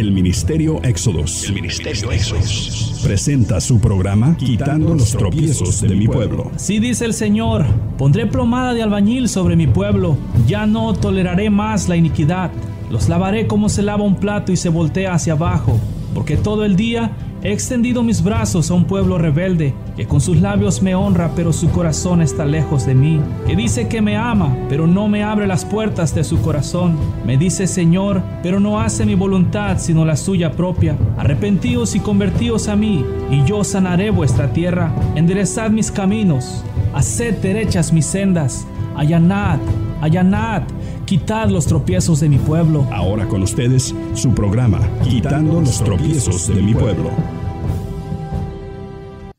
El Ministerio Éxodos. El Ministerio Éxodos. Presenta su programa Quitando los tropiezos de mi pueblo. Sí dice el Señor, pondré plomada de albañil sobre mi pueblo, ya no toleraré más la iniquidad. Los lavaré como se lava un plato y se voltea hacia abajo, porque todo el día He extendido mis brazos a un pueblo rebelde, que con sus labios me honra, pero su corazón está lejos de mí, que dice que me ama, pero no me abre las puertas de su corazón. Me dice Señor, pero no hace mi voluntad, sino la suya propia. Arrepentíos y convertíos a mí, y yo sanaré vuestra tierra. Enderezad mis caminos, haced derechas mis sendas, allanad, allanad Quitad los tropiezos de mi pueblo. Ahora con ustedes, su programa, Quitando los tropiezos de mi pueblo.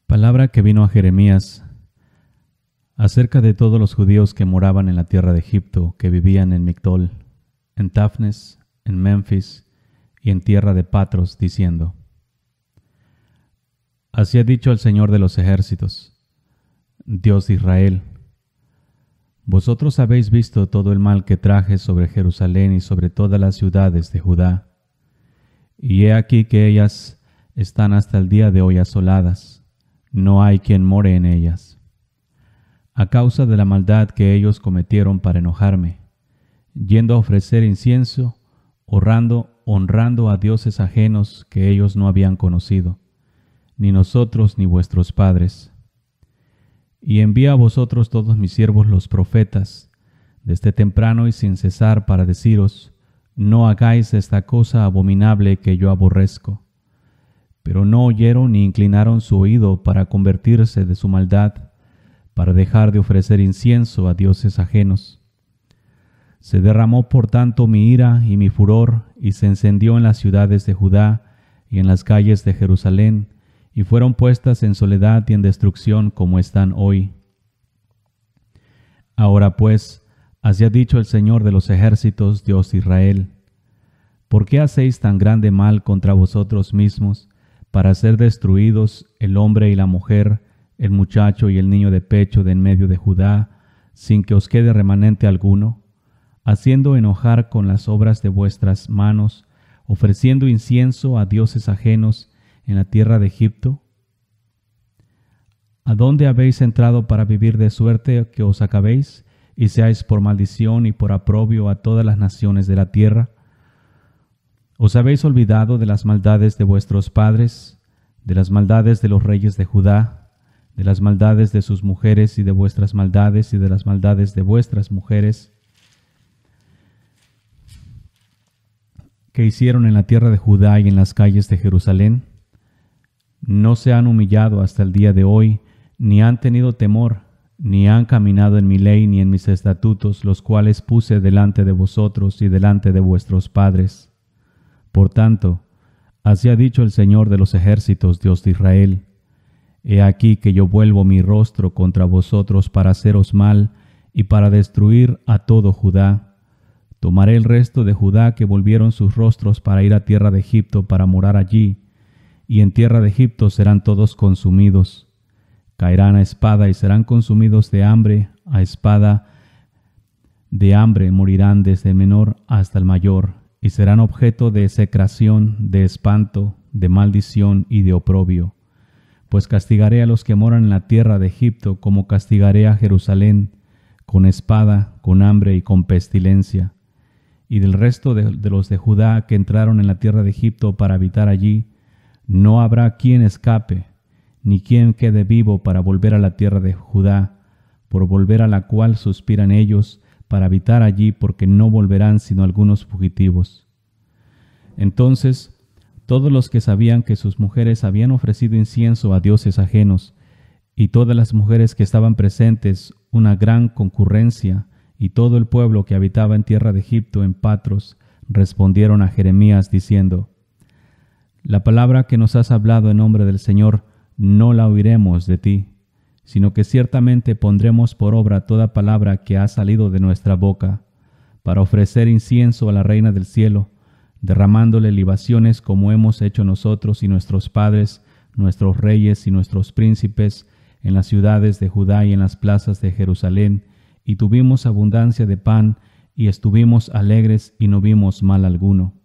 Palabra que vino a Jeremías acerca de todos los judíos que moraban en la tierra de Egipto, que vivían en Mictol, en Tafnes, en Memphis y en tierra de Patros, diciendo, Así ha dicho el Señor de los ejércitos, Dios de Israel, vosotros habéis visto todo el mal que traje sobre Jerusalén y sobre todas las ciudades de Judá. Y he aquí que ellas están hasta el día de hoy asoladas, no hay quien more en ellas. A causa de la maldad que ellos cometieron para enojarme, yendo a ofrecer incienso, honrando, honrando a dioses ajenos que ellos no habían conocido, ni nosotros ni vuestros padres y envía a vosotros todos mis siervos los profetas, desde temprano y sin cesar, para deciros, no hagáis esta cosa abominable que yo aborrezco. Pero no oyeron ni inclinaron su oído para convertirse de su maldad, para dejar de ofrecer incienso a dioses ajenos. Se derramó por tanto mi ira y mi furor, y se encendió en las ciudades de Judá y en las calles de Jerusalén, y fueron puestas en soledad y en destrucción como están hoy. Ahora pues, así ha dicho el Señor de los ejércitos, Dios de Israel, ¿por qué hacéis tan grande mal contra vosotros mismos, para ser destruidos el hombre y la mujer, el muchacho y el niño de pecho de en medio de Judá, sin que os quede remanente alguno, haciendo enojar con las obras de vuestras manos, ofreciendo incienso a dioses ajenos, en la tierra de Egipto? ¿A dónde habéis entrado para vivir de suerte que os acabéis y seáis por maldición y por aprobio a todas las naciones de la tierra? ¿Os habéis olvidado de las maldades de vuestros padres, de las maldades de los reyes de Judá, de las maldades de sus mujeres y de vuestras maldades y de las maldades de vuestras mujeres? que hicieron en la tierra de Judá y en las calles de Jerusalén? No se han humillado hasta el día de hoy, ni han tenido temor, ni han caminado en mi ley ni en mis estatutos, los cuales puse delante de vosotros y delante de vuestros padres. Por tanto, así ha dicho el Señor de los ejércitos, Dios de Israel, He aquí que yo vuelvo mi rostro contra vosotros para haceros mal y para destruir a todo Judá. Tomaré el resto de Judá que volvieron sus rostros para ir a tierra de Egipto para morar allí, y en tierra de Egipto serán todos consumidos. Caerán a espada y serán consumidos de hambre, a espada de hambre morirán desde el menor hasta el mayor, y serán objeto de secración, de espanto, de maldición y de oprobio. Pues castigaré a los que moran en la tierra de Egipto, como castigaré a Jerusalén, con espada, con hambre y con pestilencia. Y del resto de, de los de Judá que entraron en la tierra de Egipto para habitar allí, no habrá quien escape, ni quien quede vivo para volver a la tierra de Judá, por volver a la cual suspiran ellos para habitar allí, porque no volverán sino algunos fugitivos. Entonces, todos los que sabían que sus mujeres habían ofrecido incienso a dioses ajenos, y todas las mujeres que estaban presentes, una gran concurrencia, y todo el pueblo que habitaba en tierra de Egipto, en Patros, respondieron a Jeremías diciendo, la palabra que nos has hablado en nombre del Señor no la oiremos de ti, sino que ciertamente pondremos por obra toda palabra que ha salido de nuestra boca, para ofrecer incienso a la Reina del cielo, derramándole libaciones como hemos hecho nosotros y nuestros padres, nuestros reyes y nuestros príncipes, en las ciudades de Judá y en las plazas de Jerusalén, y tuvimos abundancia de pan, y estuvimos alegres y no vimos mal alguno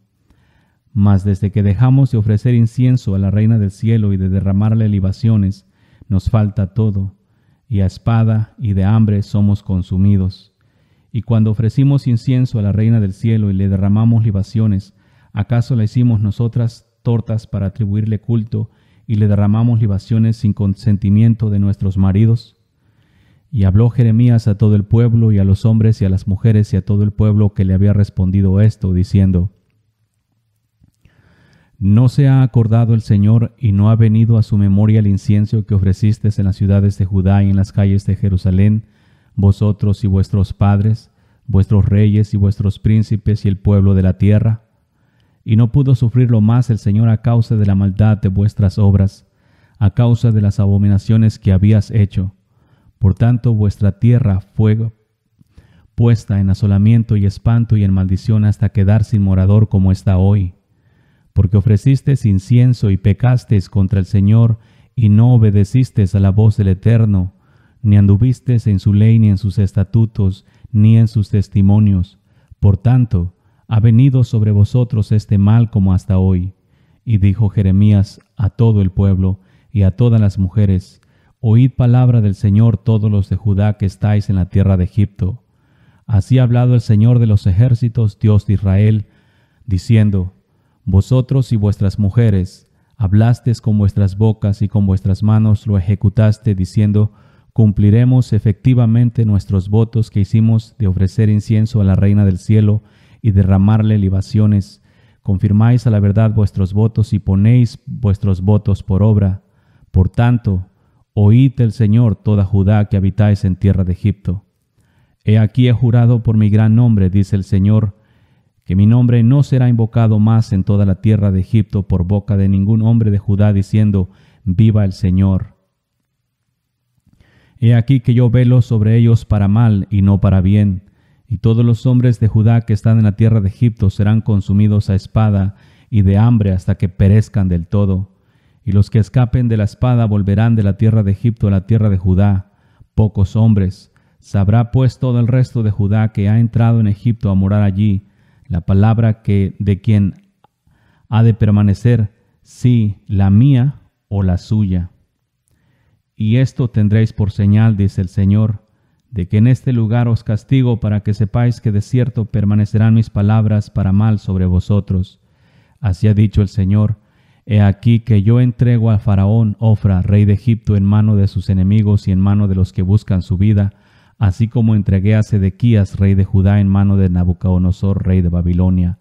Mas desde que dejamos de ofrecer incienso a la Reina del Cielo y de derramarle libaciones, nos falta todo, y a espada y de hambre somos consumidos. Y cuando ofrecimos incienso a la Reina del Cielo y le derramamos libaciones, ¿acaso la hicimos nosotras tortas para atribuirle culto y le derramamos libaciones sin consentimiento de nuestros maridos? Y habló Jeremías a todo el pueblo y a los hombres y a las mujeres y a todo el pueblo que le había respondido esto, diciendo, ¿No se ha acordado el Señor y no ha venido a su memoria el incienso que ofreciste en las ciudades de Judá y en las calles de Jerusalén, vosotros y vuestros padres, vuestros reyes y vuestros príncipes y el pueblo de la tierra? Y no pudo sufrirlo más el Señor a causa de la maldad de vuestras obras, a causa de las abominaciones que habías hecho. Por tanto, vuestra tierra fue puesta en asolamiento y espanto y en maldición hasta quedar sin morador como está hoy porque ofrecisteis incienso y pecasteis contra el Señor, y no obedecisteis a la voz del Eterno, ni anduvisteis en su ley, ni en sus estatutos, ni en sus testimonios. Por tanto, ha venido sobre vosotros este mal como hasta hoy. Y dijo Jeremías a todo el pueblo y a todas las mujeres, Oíd palabra del Señor todos los de Judá que estáis en la tierra de Egipto. Así ha hablado el Señor de los ejércitos, Dios de Israel, diciendo, vosotros y vuestras mujeres hablastes con vuestras bocas y con vuestras manos lo ejecutaste, diciendo, cumpliremos efectivamente nuestros votos que hicimos de ofrecer incienso a la Reina del Cielo y derramarle libaciones. Confirmáis a la verdad vuestros votos y ponéis vuestros votos por obra. Por tanto, oíd el Señor toda Judá que habitáis en tierra de Egipto. He aquí he jurado por mi gran nombre, dice el Señor, que mi nombre no será invocado más en toda la tierra de Egipto por boca de ningún hombre de Judá diciendo, viva el Señor. He aquí que yo velo sobre ellos para mal y no para bien, y todos los hombres de Judá que están en la tierra de Egipto serán consumidos a espada y de hambre hasta que perezcan del todo. Y los que escapen de la espada volverán de la tierra de Egipto a la tierra de Judá, pocos hombres. Sabrá pues todo el resto de Judá que ha entrado en Egipto a morar allí, la palabra que de quien ha de permanecer, sí, la mía o la suya. Y esto tendréis por señal, dice el Señor, de que en este lugar os castigo para que sepáis que de cierto permanecerán mis palabras para mal sobre vosotros. Así ha dicho el Señor, He aquí que yo entrego a Faraón Ofra, rey de Egipto, en mano de sus enemigos y en mano de los que buscan su vida, así como entregué a Sedequías, rey de Judá, en mano de Nabucodonosor, rey de Babilonia,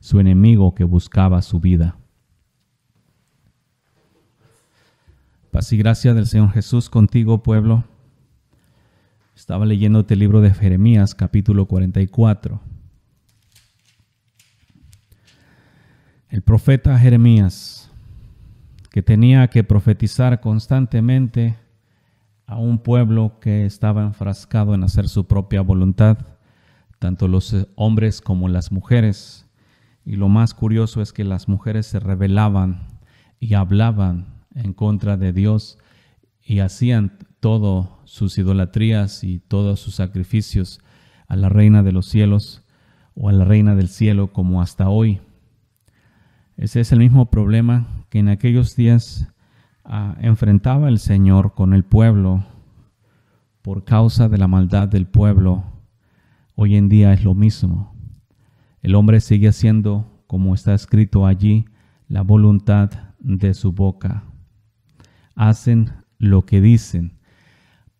su enemigo que buscaba su vida. Paz y gracia del Señor Jesús contigo, pueblo. Estaba leyéndote el libro de Jeremías, capítulo 44. El profeta Jeremías, que tenía que profetizar constantemente, a un pueblo que estaba enfrascado en hacer su propia voluntad, tanto los eh, hombres como las mujeres. Y lo más curioso es que las mujeres se rebelaban y hablaban en contra de Dios y hacían todo sus idolatrías y todos sus sacrificios a la reina de los cielos o a la reina del cielo como hasta hoy. Ese es el mismo problema que en aquellos días Ah, enfrentaba el Señor con el pueblo por causa de la maldad del pueblo, hoy en día es lo mismo. El hombre sigue haciendo, como está escrito allí, la voluntad de su boca. Hacen lo que dicen.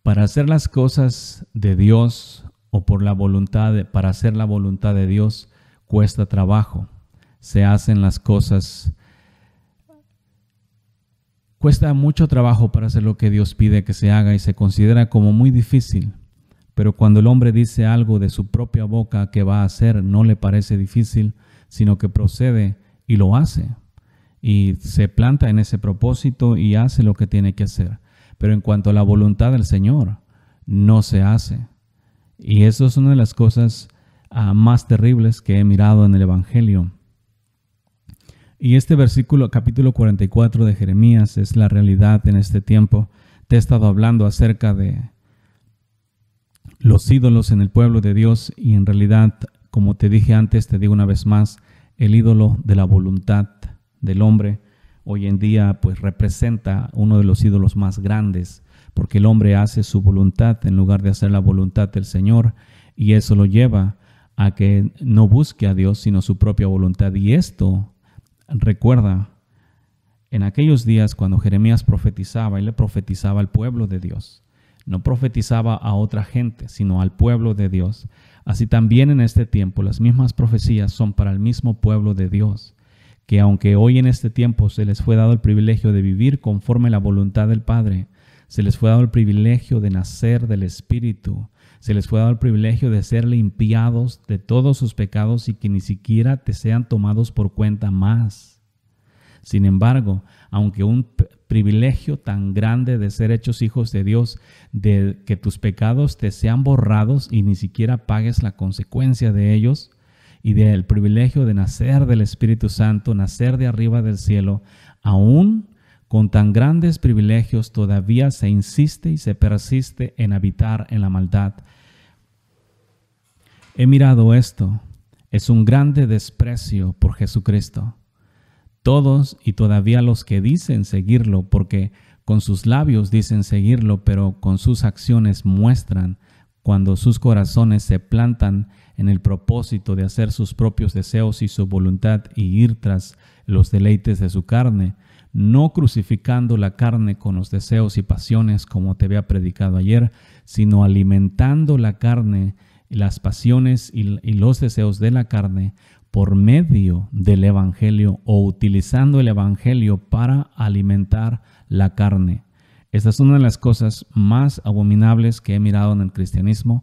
Para hacer las cosas de Dios o por la voluntad de, para hacer la voluntad de Dios cuesta trabajo. Se hacen las cosas Cuesta mucho trabajo para hacer lo que Dios pide que se haga y se considera como muy difícil, pero cuando el hombre dice algo de su propia boca que va a hacer, no le parece difícil, sino que procede y lo hace. Y se planta en ese propósito y hace lo que tiene que hacer. Pero en cuanto a la voluntad del Señor, no se hace. Y eso es una de las cosas ah, más terribles que he mirado en el Evangelio y este versículo, capítulo 44 de Jeremías, es la realidad en este tiempo. Te he estado hablando acerca de los ídolos en el pueblo de Dios y en realidad, como te dije antes, te digo una vez más, el ídolo de la voluntad del hombre, hoy en día pues representa uno de los ídolos más grandes, porque el hombre hace su voluntad en lugar de hacer la voluntad del Señor, y eso lo lleva a que no busque a Dios sino su propia voluntad. Y esto recuerda en aquellos días cuando Jeremías profetizaba, él le profetizaba al pueblo de Dios. No profetizaba a otra gente, sino al pueblo de Dios. Así también en este tiempo las mismas profecías son para el mismo pueblo de Dios, que aunque hoy en este tiempo se les fue dado el privilegio de vivir conforme la voluntad del Padre, se les fue dado el privilegio de nacer del Espíritu, se les fue dado el privilegio de ser limpiados de todos sus pecados y que ni siquiera te sean tomados por cuenta más. Sin embargo, aunque un privilegio tan grande de ser hechos hijos de Dios, de que tus pecados te sean borrados y ni siquiera pagues la consecuencia de ellos, y del privilegio de nacer del Espíritu Santo, nacer de arriba del cielo, aún con tan grandes privilegios todavía se insiste y se persiste en habitar en la maldad. He mirado esto, es un grande desprecio por Jesucristo. Todos y todavía los que dicen seguirlo, porque con sus labios dicen seguirlo, pero con sus acciones muestran cuando sus corazones se plantan en el propósito de hacer sus propios deseos y su voluntad y ir tras los deleites de su carne, no crucificando la carne con los deseos y pasiones como te había predicado ayer, sino alimentando la carne, las pasiones y, los deseos de la carne por medio del Evangelio o utilizando el Evangelio para alimentar la carne. Esta es una de las cosas más abominables que he mirado en el cristianismo,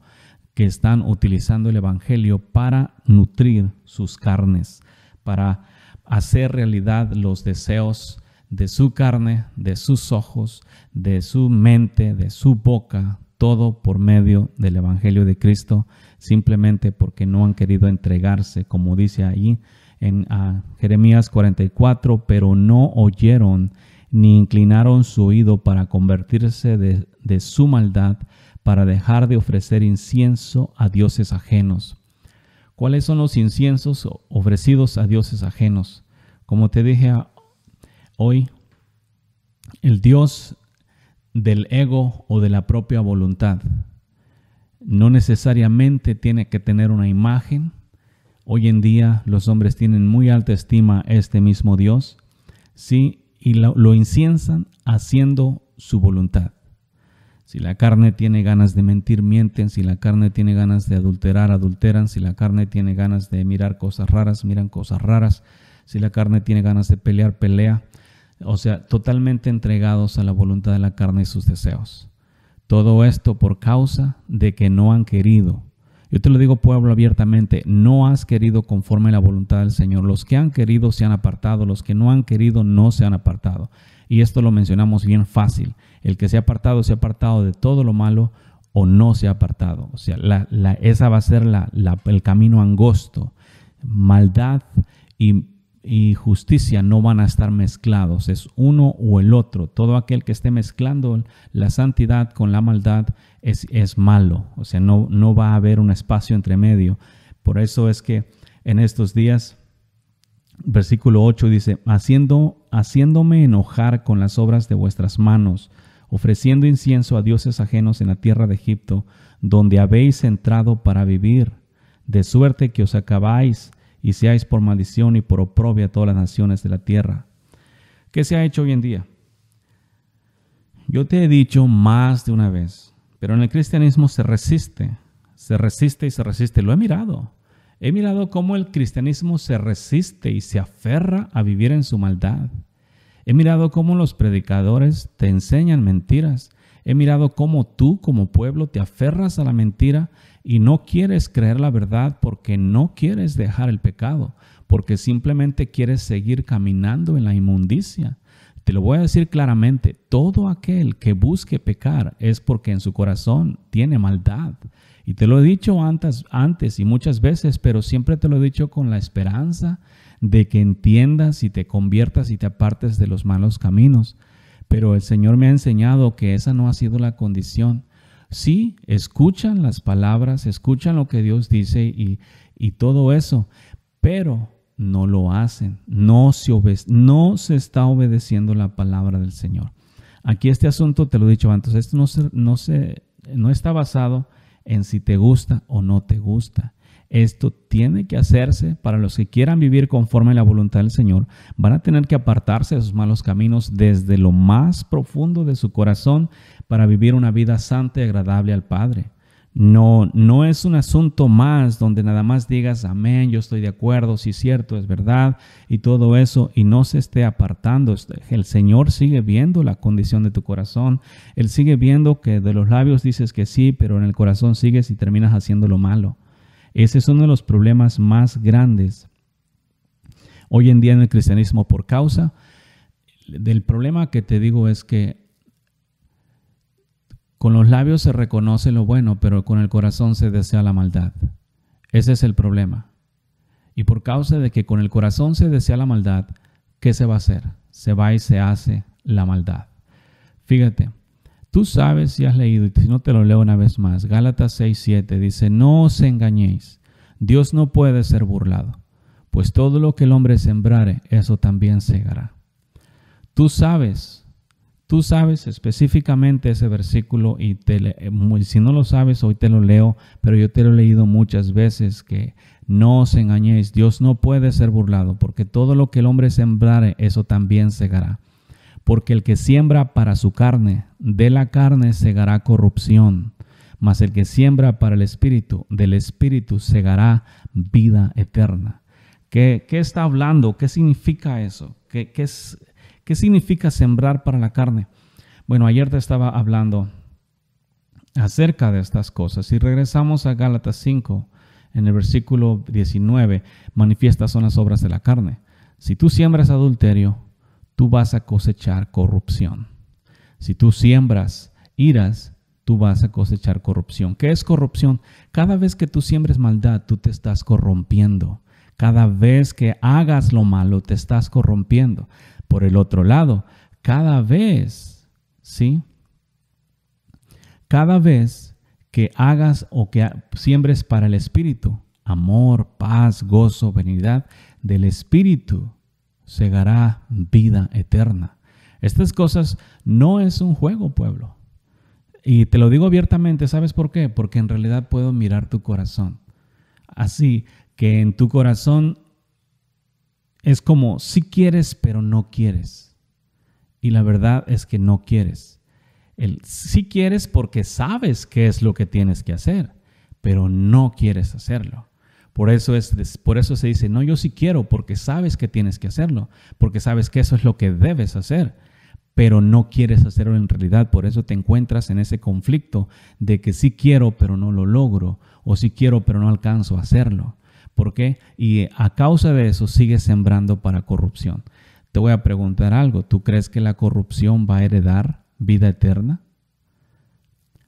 que están utilizando el Evangelio para nutrir sus carnes, para hacer realidad los deseos de su carne, de sus ojos, de su mente, de su boca, todo por medio del Evangelio de Cristo, simplemente porque no han querido entregarse, como dice ahí en ah, Jeremías 44, pero no oyeron ni inclinaron su oído para convertirse de, de su maldad, para dejar de ofrecer incienso a dioses ajenos. ¿Cuáles son los inciensos ofrecidos a dioses ajenos? Como te dije Hoy, el Dios del ego o de la propia voluntad no necesariamente tiene que tener una imagen. Hoy en día los hombres tienen muy alta estima a este mismo Dios, sí, y lo, lo inciensan haciendo su voluntad. Si la carne tiene ganas de mentir, mienten. Si la carne tiene ganas de adulterar, adulteran. Si la carne tiene ganas de mirar cosas raras, miran cosas raras. Si la carne tiene ganas de pelear, pelea o sea, totalmente entregados a la voluntad de la carne y sus deseos. Todo esto por causa de que no han querido. Yo te lo digo pueblo abiertamente, no has querido conforme a la voluntad del Señor. Los que han querido se han apartado, los que no han querido no se han apartado. Y esto lo mencionamos bien fácil. El que se ha apartado se ha apartado de todo lo malo o no se ha apartado. O sea, la, esa va a ser la, el camino angosto. Maldad y y justicia no van a estar mezclados, es uno o el otro. Todo aquel que esté mezclando la santidad con la maldad es, es malo, o sea, no, no va a haber un espacio entre medio. Por eso es que en estos días, versículo 8 dice, Haciendo, haciéndome enojar con las obras de vuestras manos, ofreciendo incienso a dioses ajenos en la tierra de Egipto, donde habéis entrado para vivir, de suerte que os acabáis y seáis por maldición y por oprobio a todas las naciones de la tierra. ¿Qué se ha hecho hoy en día? Yo te he dicho más de una vez, pero en el cristianismo se resiste, se resiste y se resiste. Lo he mirado. He mirado cómo el cristianismo se resiste y se aferra a vivir en su maldad. He mirado cómo los predicadores te enseñan mentiras. He mirado cómo tú como pueblo te aferras a la mentira y no quieres creer la verdad porque no quieres dejar el pecado, porque simplemente quieres seguir caminando en la inmundicia. Te lo voy a decir claramente, todo aquel que busque pecar es porque en su corazón tiene maldad. Y te lo he dicho antes, antes y muchas veces, pero siempre te lo he dicho con la esperanza de que entiendas y te conviertas y te apartes de los malos caminos. Pero el Señor me ha enseñado que esa no ha sido la condición. Sí, escuchan las palabras, escuchan lo que Dios dice y, y todo eso, pero no lo hacen, no se, no se está obedeciendo la palabra del Señor. Aquí este asunto, te lo he dicho antes, esto no, no, se, no está basado en si te gusta o no te gusta. Esto tiene que hacerse para los que quieran vivir conforme a la voluntad del Señor. Van a tener que apartarse de sus malos caminos desde lo más profundo de su corazón para vivir una vida santa y agradable al Padre. No, no es un asunto más donde nada más digas, amén, yo estoy de acuerdo, es cierto, es verdad, y todo eso, y no se esté apartando. El Señor sigue viendo la condición de tu corazón. Él sigue viendo que de los labios dices que sí, pero en el corazón sigues y terminas haciendo lo malo. Ese es uno de los problemas más grandes hoy en día en el cristianismo por causa del problema que te digo es que con los labios se reconoce lo bueno, pero con el corazón se desea la maldad. Ese es el problema. Y por causa de que con el corazón se desea la maldad, ¿qué se va a hacer? Se va y se hace la maldad. Fíjate, tú sabes y has leído, y si no te lo leo una vez más, Gálatas 6, 7 dice, no os engañéis, Dios no puede ser burlado, pues todo lo que el hombre sembrare, eso también segará. Tú sabes Tú sabes específicamente ese versículo y te si no lo sabes, hoy te lo leo, pero yo te lo he leído muchas veces que no os engañéis, Dios no puede ser burlado, porque todo lo que el hombre sembrare, eso también segará. Porque el que siembra para su carne, de la carne segará corrupción, mas el que siembra para el espíritu, del espíritu segará vida eterna. ¿Qué, qué está hablando? ¿Qué significa eso? ¿Qué, qué es? ¿Qué significa sembrar para la carne? Bueno, ayer te estaba hablando acerca de estas cosas. Si regresamos a Gálatas 5, en el versículo 19, manifiestas son las obras de la carne. Si tú siembras adulterio, tú vas a cosechar corrupción. Si tú siembras iras, tú vas a cosechar corrupción. ¿Qué es corrupción? Cada vez que tú siembres maldad, tú te estás corrompiendo. Cada vez que hagas lo malo, te estás corrompiendo. Por el otro lado, cada vez, ¿sí? Cada vez que hagas o que siembres para el Espíritu, amor, paz, gozo, benignidad, del Espíritu segará vida eterna. Estas cosas no es un juego, pueblo. Y te lo digo abiertamente, ¿sabes por qué? Porque en realidad puedo mirar tu corazón. Así que en tu corazón es como si quieres, pero no quieres. Y la verdad es que no quieres. El sí quieres porque sabes qué es lo que tienes que hacer, pero no quieres hacerlo. Por eso, es, por eso se dice, no, yo sí quiero porque sabes que tienes que hacerlo, porque sabes que eso es lo que debes hacer, pero no quieres hacerlo en realidad. Por eso te encuentras en ese conflicto de que sí quiero, pero no lo logro, o sí quiero, pero no alcanzo a hacerlo. ¿Por qué? Y a causa de eso sigue sembrando para corrupción. Te voy a preguntar algo. ¿Tú crees que la corrupción va a heredar vida eterna?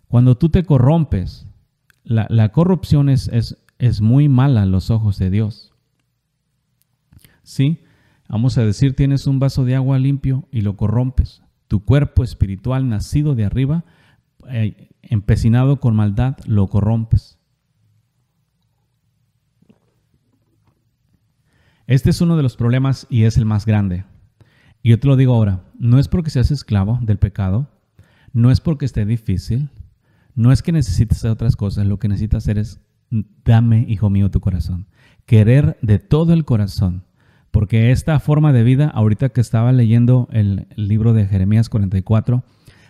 Cuando tú te corrompes, la, corrupción es, muy mala a los ojos de Dios. ¿Sí? Vamos a decir, tienes un vaso de agua limpio y lo corrompes. Tu cuerpo espiritual nacido de arriba, eh, empecinado con maldad, lo corrompes. Este es uno de los problemas y es el más grande. Y yo te lo digo ahora, no es porque seas esclavo del pecado, no es porque esté difícil, no es que necesites hacer otras cosas, lo que necesitas hacer es, dame, hijo mío, tu corazón. Querer de todo el corazón. Porque esta forma de vida, ahorita que estaba leyendo el, libro de Jeremías 44,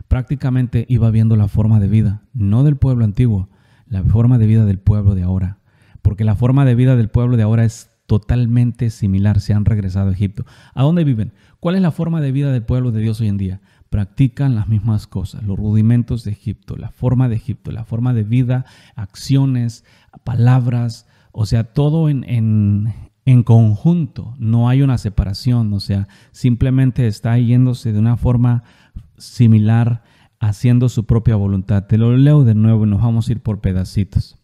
prácticamente iba viendo la forma de vida, no del pueblo antiguo, la forma de vida del pueblo de ahora. Porque la forma de vida del pueblo de ahora es totalmente similar, se han regresado a Egipto. ¿A dónde viven? ¿Cuál es la forma de vida del pueblo de Dios hoy en día? Practican las mismas cosas, los rudimentos de Egipto, la forma de Egipto, la forma de vida, acciones, palabras, o sea, todo en, en, en conjunto, no hay una separación, o sea, simplemente está yéndose de una forma similar, haciendo su propia voluntad. Te lo leo de nuevo y nos vamos a ir por pedacitos.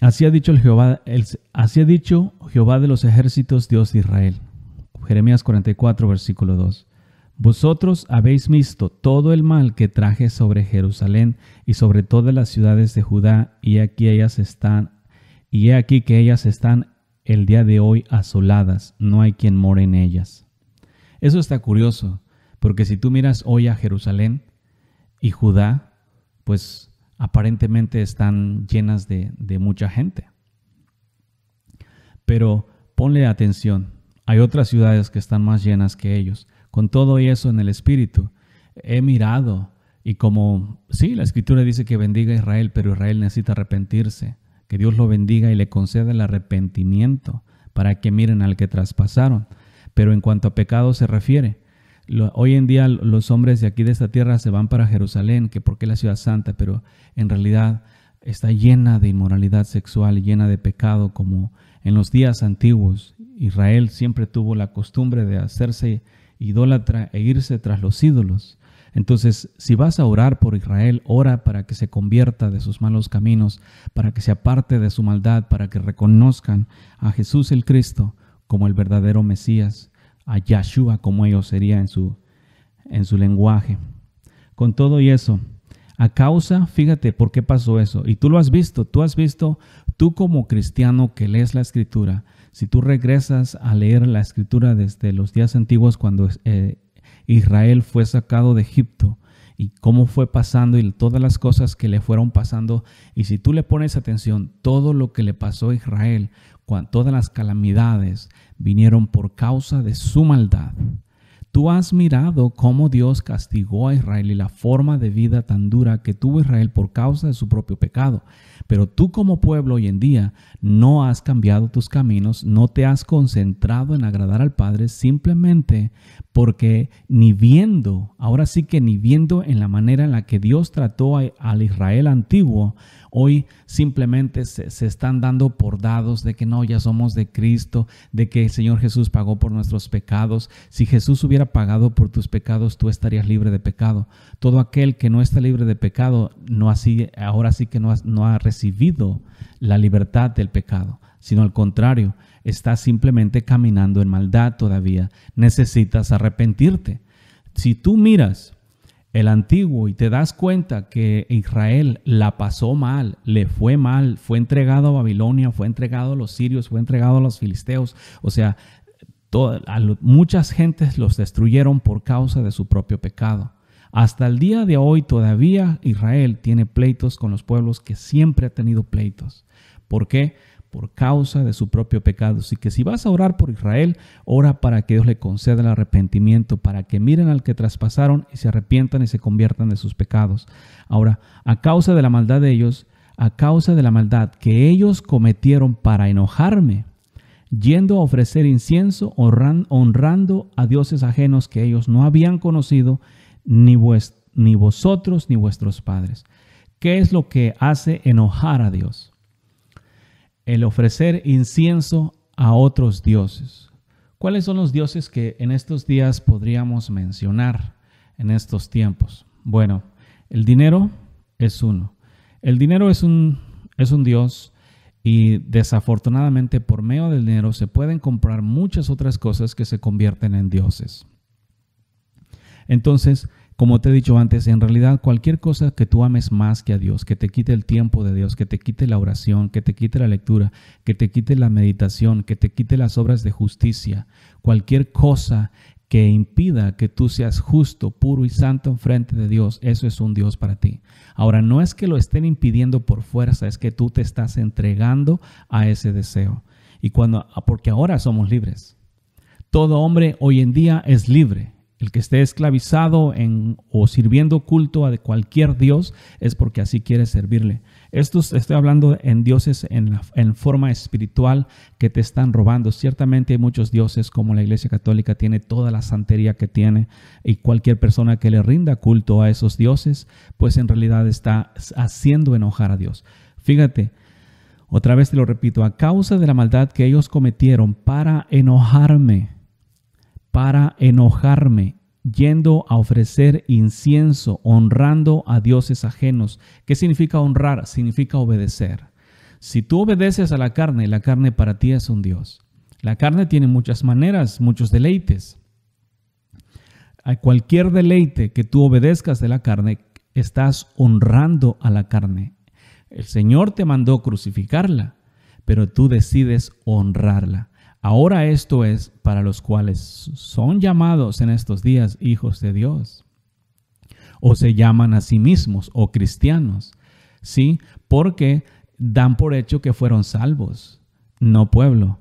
Así ha dicho el Jehová, así ha dicho Jehová de los ejércitos, Dios de Israel. Jeremías 44, versículo 2. Vosotros habéis visto todo el mal que traje sobre Jerusalén y sobre todas las ciudades de Judá, y aquí ellas están, y he aquí que ellas están el día de hoy asoladas, no hay quien more en ellas. Eso está curioso, porque si tú miras hoy a Jerusalén y Judá, pues aparentemente están llenas de, de mucha gente. Pero ponle atención, hay otras ciudades que están más llenas que ellos. Con todo eso en el espíritu, he mirado y como, sí, la escritura dice que bendiga a Israel, pero Israel necesita arrepentirse, que Dios lo bendiga y le conceda el arrepentimiento para que miren al que traspasaron. Pero en cuanto a pecado se refiere, hoy en día los hombres de aquí de esta tierra se van para Jerusalén, que porque es la ciudad santa, pero en realidad está llena de inmoralidad sexual, llena de pecado, como en los días antiguos. Israel siempre tuvo la costumbre de hacerse idólatra e irse tras los ídolos. Entonces, si vas a orar por Israel, ora para que se convierta de sus malos caminos, para que se aparte de su maldad, para que reconozcan a Jesús el Cristo como el verdadero Mesías, a Yahshua como ellos sería en su, en su lenguaje. Con todo y eso, a causa, fíjate por qué pasó eso. Y tú lo has visto, tú has visto, tú como cristiano que lees la escritura, si tú regresas a leer la escritura desde los días antiguos cuando eh, Israel fue sacado de Egipto y cómo fue pasando y todas las cosas que le fueron pasando. Y si tú le pones atención, todo lo que le pasó a Israel, cuando todas las calamidades vinieron por causa de su maldad. Tú has mirado cómo Dios castigó a Israel y la forma de vida tan dura que tuvo Israel por causa de su propio pecado. Pero tú como pueblo hoy en día no has cambiado tus caminos, no te has concentrado en agradar al Padre simplemente porque ni viendo, ahora sí que ni viendo en la manera en la que Dios trató al Israel antiguo, hoy simplemente se, se, están dando por dados de que no, ya somos de Cristo, de que el Señor Jesús pagó por nuestros pecados. Si Jesús hubiera pagado por tus pecados, tú estarías libre de pecado. Todo aquel que no está libre de pecado, no así, ahora sí que no no ha recibido la libertad del pecado, sino al contrario, estás simplemente caminando en maldad todavía. Necesitas arrepentirte. Si tú miras el antiguo y te das cuenta que Israel la pasó mal, le fue mal, fue entregado a Babilonia, fue entregado a los sirios, fue entregado a los filisteos, o sea, muchas gentes los destruyeron por causa de su propio pecado. Hasta el día de hoy todavía Israel tiene pleitos con los pueblos que siempre ha tenido pleitos. ¿Por qué? Por causa de su propio pecado. Así que si vas a orar por Israel, ora para que Dios le conceda el arrepentimiento, para que miren al que traspasaron y se arrepientan y se conviertan de sus pecados. Ahora, a causa de la maldad de ellos, a causa de la maldad que ellos cometieron para enojarme, yendo a ofrecer incienso, honrando a dioses ajenos que ellos no habían conocido, ni, ni vosotros ni vuestros padres. ¿Qué es lo que hace enojar a Dios? El ofrecer incienso a otros dioses. ¿Cuáles son los dioses que en estos días podríamos mencionar en estos tiempos? Bueno, el dinero es uno. El dinero es un, es un dios y desafortunadamente por medio del dinero se pueden comprar muchas otras cosas que se convierten en dioses. Entonces, como te he dicho antes, en realidad cualquier cosa que tú ames más que a Dios, que te quite el tiempo de Dios, que te quite la oración, que te quite la lectura, que te quite la meditación, que te quite las obras de justicia, cualquier cosa que impida que tú seas justo, puro y santo en frente de Dios, eso es un Dios para ti. Ahora, no es que lo estén impidiendo por fuerza, es que tú te estás entregando a ese deseo. Y cuando, porque ahora somos libres. Todo hombre hoy en día es libre. El que esté esclavizado en, o sirviendo culto a cualquier dios es porque así quiere servirle. Esto estoy hablando en dioses en, en, forma espiritual que te están robando. Ciertamente hay muchos dioses como la Iglesia Católica tiene toda la santería que tiene y cualquier persona que le rinda culto a esos dioses, pues en realidad está haciendo enojar a Dios. Fíjate, otra vez te lo repito, a causa de la maldad que ellos cometieron para enojarme para enojarme, yendo a ofrecer incienso, honrando a dioses ajenos. ¿Qué significa honrar? Significa obedecer. Si tú obedeces a la carne, la carne para ti es un dios. La carne tiene muchas maneras, muchos deleites. A cualquier deleite que tú obedezcas de la carne, estás honrando a la carne. El Señor te mandó crucificarla, pero tú decides honrarla. Ahora esto es para los cuales son llamados en estos días hijos de Dios o se llaman a sí mismos o cristianos, ¿sí? Porque dan por hecho que fueron salvos, no pueblo.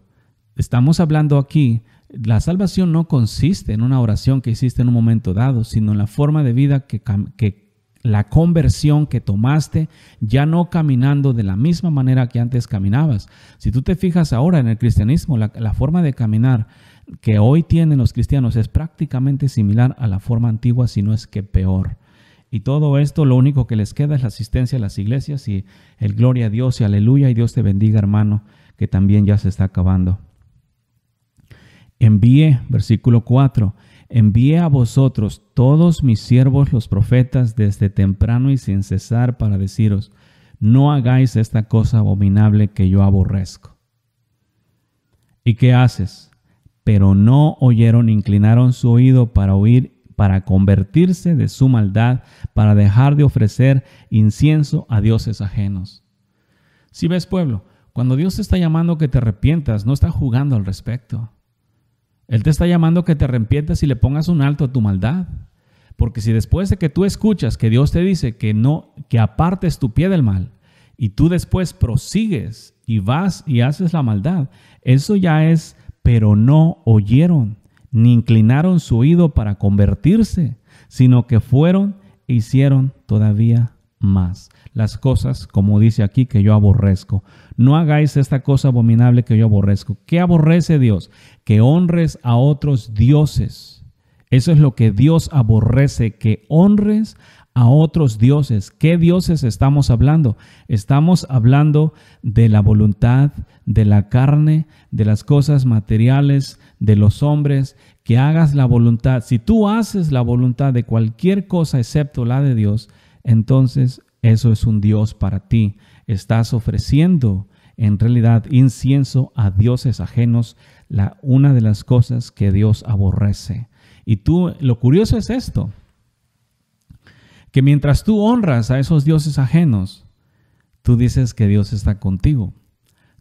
Estamos hablando aquí, la salvación no consiste en una oración que hiciste en un momento dado, sino en la forma de vida que, que la conversión que tomaste, ya no caminando de la misma manera que antes caminabas. Si tú te fijas ahora en el cristianismo, la, forma de caminar que hoy tienen los cristianos es prácticamente similar a la forma antigua, si no es que peor. Y todo esto lo único que les queda es la asistencia a las iglesias y el gloria a Dios y aleluya y Dios te bendiga hermano, que también ya se está acabando. Envíe, versículo 4, envíe a vosotros todos mis siervos los profetas desde temprano y sin cesar para deciros, no hagáis esta cosa abominable que yo aborrezco. ¿Y qué haces? Pero no oyeron, inclinaron su oído para oír para convertirse de su maldad, para dejar de ofrecer incienso a dioses ajenos. Si ves, pueblo, cuando Dios está llamando que te arrepientas, no está jugando al respecto. Él te está llamando que te arrepientas y le pongas un alto a tu maldad. Porque si después de que tú escuchas que Dios te dice que no, que apartes tu pie del mal, y tú después prosigues y vas y haces la maldad, eso ya es, pero no oyeron ni inclinaron su oído para convertirse, sino que fueron e hicieron todavía más las cosas, como dice aquí, que yo aborrezco. No hagáis esta cosa abominable que yo aborrezco. ¿Qué aborrece Dios? Que honres a otros dioses. Eso es lo que Dios aborrece, que honres a otros dioses. ¿Qué dioses estamos hablando? Estamos hablando de la voluntad, de la carne, de las cosas materiales, de los hombres, que hagas la voluntad. Si tú haces la voluntad de cualquier cosa excepto la de Dios, entonces eso es un Dios para ti. Estás ofreciendo en realidad incienso a dioses ajenos, la, una de las cosas que Dios aborrece. Y tú, lo curioso es esto, que mientras tú honras a esos dioses ajenos, tú dices que Dios está contigo.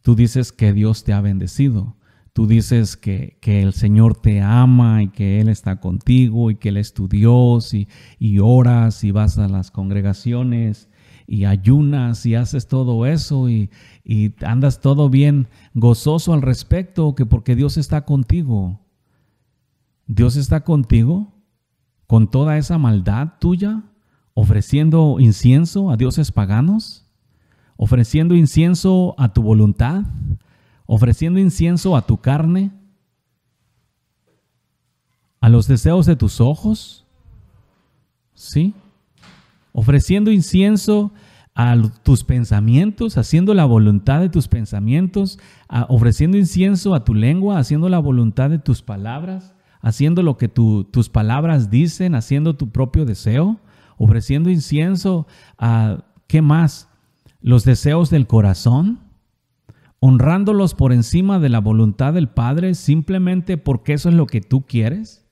Tú dices que Dios te ha bendecido. Tú dices que, el Señor te ama y que Él está contigo y que Él es tu Dios y, y oras y vas a las congregaciones y ayunas y haces todo eso y, y andas todo bien gozoso al respecto, que porque Dios está contigo. Dios está contigo con toda esa maldad tuya ofreciendo incienso a dioses paganos, ofreciendo incienso a tu voluntad, ofreciendo incienso a tu carne, a los deseos de tus ojos, ¿sí? Ofreciendo incienso a tus pensamientos, haciendo la voluntad de tus pensamientos, ofreciendo incienso a tu lengua, haciendo la voluntad de tus palabras, haciendo lo que tus palabras dicen, haciendo tu propio deseo ofreciendo incienso a, ¿qué más? Los deseos del corazón, honrándolos por encima de la voluntad del Padre simplemente porque eso es lo que tú quieres.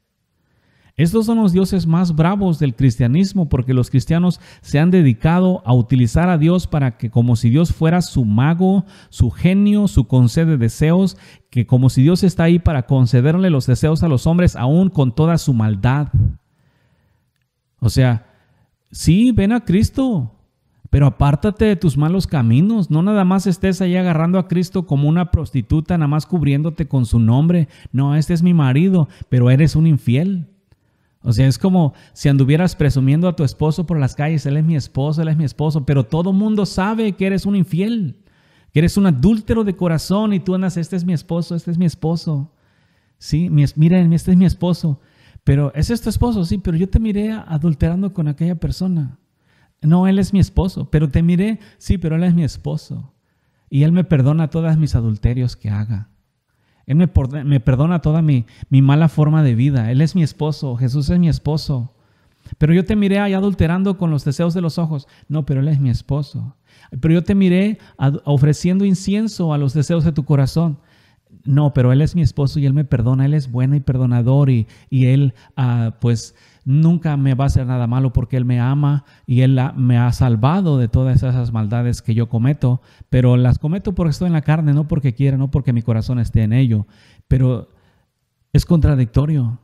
Estos son los dioses más bravos del cristianismo porque los cristianos se han dedicado a utilizar a Dios para que como si Dios fuera su mago, su genio, su concede deseos, que como si Dios está ahí para concederle los deseos a los hombres aún con toda su maldad. O sea, Sí, ven a Cristo, pero apártate de tus malos caminos. No nada más estés ahí agarrando a Cristo como una prostituta, nada más cubriéndote con su nombre. No, este es mi marido, pero eres un infiel. O sea, es como si anduvieras presumiendo a tu esposo por las calles, él es mi esposo, él es mi esposo, pero todo mundo sabe que eres un infiel, que eres un adúltero de corazón y tú andas, este es mi esposo, este es mi esposo. Sí, miren, este es mi esposo. Pero ese es tu esposo, sí, pero yo te miré adulterando con aquella persona. No, él es mi esposo, pero te miré, sí, pero él es mi esposo. Y él me perdona todos mis adulterios que haga. Él me, me perdona toda mi, mi, mala forma de vida. Él es mi esposo, Jesús es mi esposo. Pero yo te miré ahí adulterando con los deseos de los ojos. No, pero él es mi esposo. Pero yo te miré ofreciendo incienso a los deseos de tu corazón. no, pero él es mi esposo y él me perdona, él es bueno y perdonador y, y él ah, pues nunca me va a hacer nada malo porque él me ama y él me ha salvado de todas esas maldades que yo cometo, pero las cometo porque estoy en la carne, no porque quiera, no porque mi corazón esté en ello, pero es contradictorio.